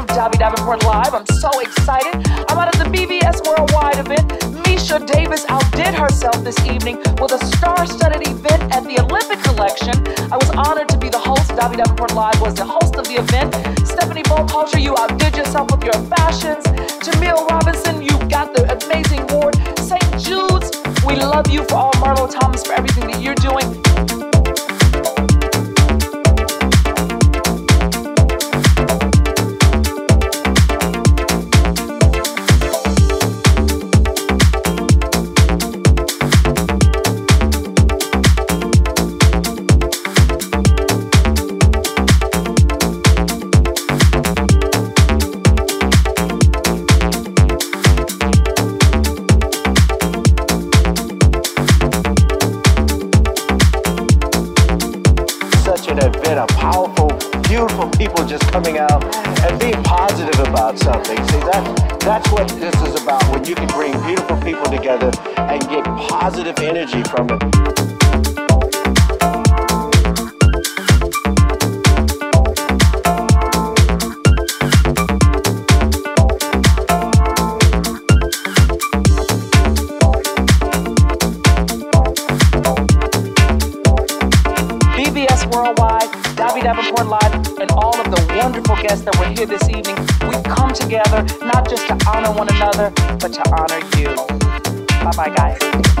with Davi Davenport Live. I'm so excited. I'm out at the BVS Worldwide event. Meshì Davis outdid herself this evening with a star-studded event at the Olympic Collection. I was honored to be the host. Davi Davenport Live was the host of the event. Stephanie Burkhalter, you outdid yourself with your fashions. Tamil Robinson, you got the amazing award. St. Jude's, we love you for all. Marlo Thomas for everything that you're doing. An event, a powerful, beautiful people just coming out and being positive about something. See, that, that's what this is about, when you can bring beautiful people together and get positive energy from it. Worldwide, Davi Davenport Live, and all of the wonderful guests that were here this evening. We've come together not just to honor one another, but to honor you. Bye bye, guys.